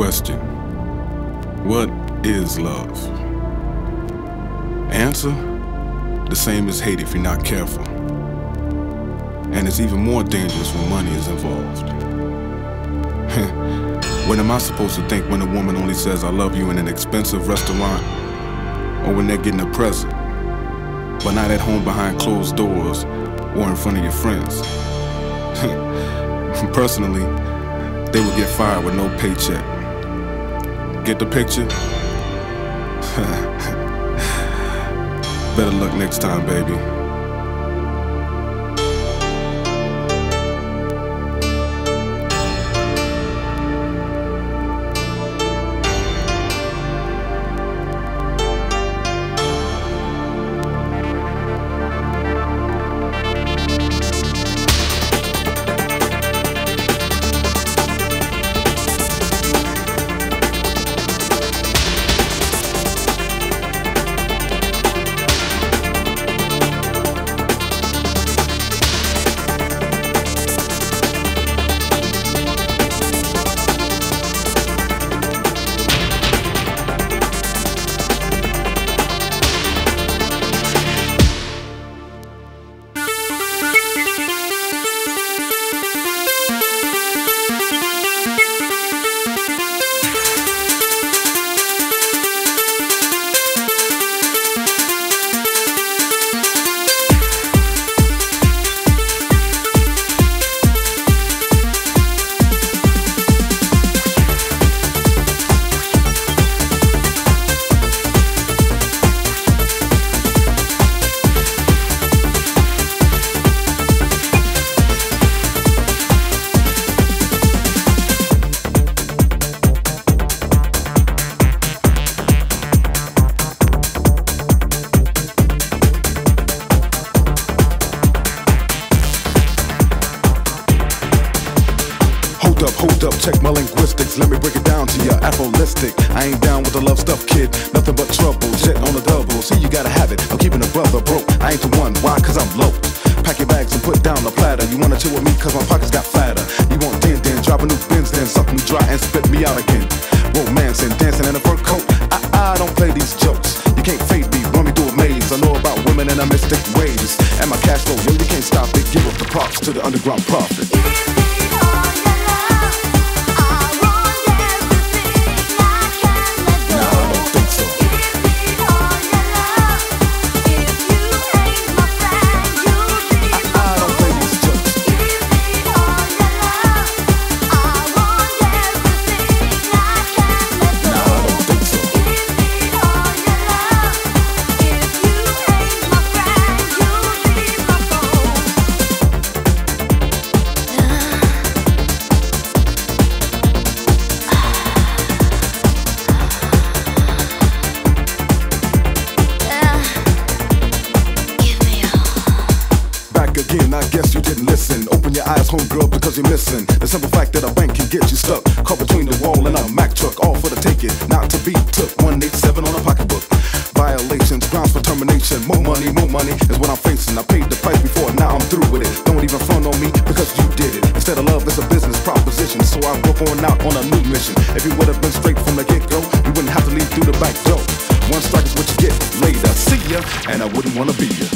question What is love? Answer The same as hate if you're not careful. And it's even more dangerous when money is involved. what am I supposed to think when a woman only says I love you in an expensive restaurant or when they're getting a present, but not at home behind closed doors or in front of your friends? Personally, they would get fired with no paycheck. Get the picture? Better luck next time, baby. Hold up, check my linguistics. Let me break it down to you. Apholistic. I ain't down with the love stuff, kid. Nothing but trouble. Shit on the double. See, you gotta have it. I'm keeping a brother broke. I ain't the one. Why? Cause I'm low. Pack your bags and put down the platter. You wanna chill with me cause my pockets got fatter. You want din din, drop a new bins, then suck me dry and spit me out again. Romance and dancing in a fur coat. I, I don't play these jokes. You can't fade me, run me through a maze. I know about women and I mystic ways. And my cash flow, yo, you can't stop it. Give up the props to the underground prophet. I guess you didn't listen. Open your eyes, homegirl, because you're missing. The simple fact that a bank can get you stuck. Caught between the wall and a Mack truck, all for the taking. Not to be took. 187 on a pocketbook. Violations, grounds for termination. More money, more money is what I'm facing. I paid the price before, now I'm through with it. Don't even front on me because you did it. Instead of love, it's a business proposition. So I work on out on a new mission. If you would have been straight from the get go, you wouldn't have to leave through the back door. One strike is what you get later. See ya, and I wouldn't wanna be ya.